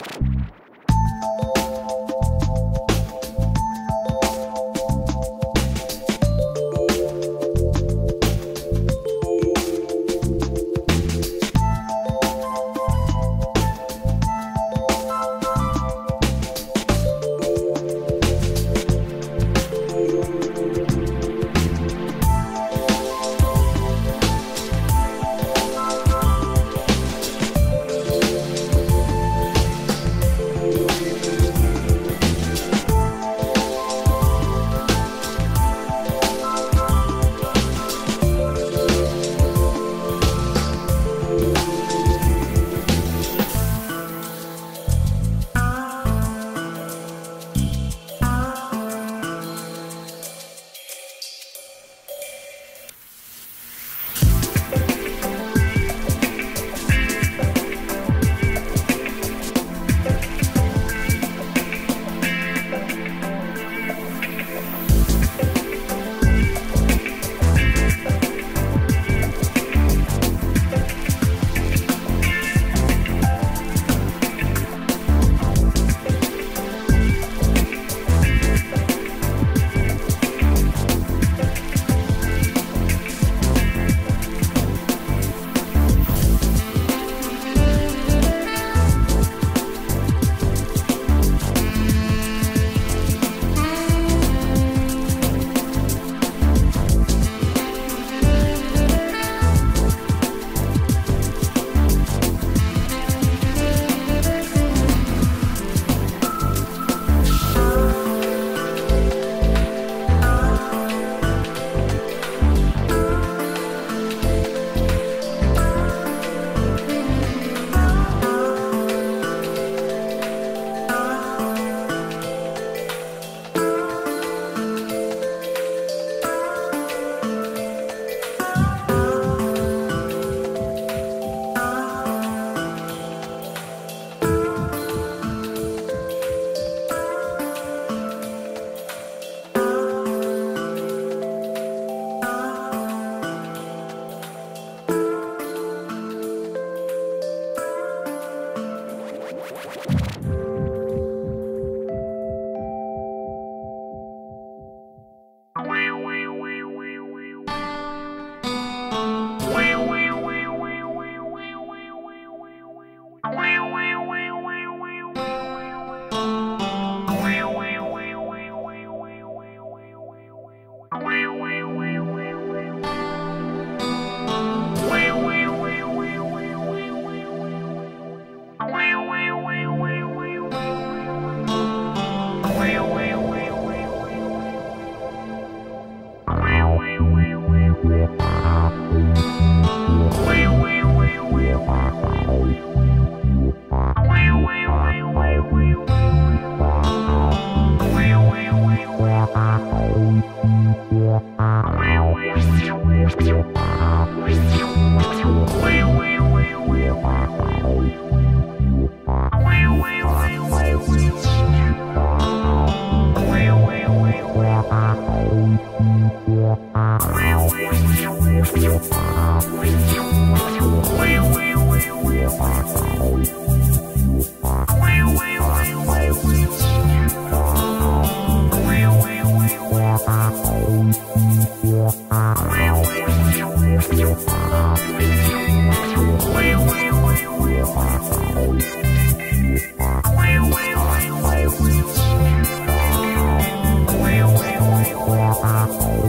you Bye. Wow.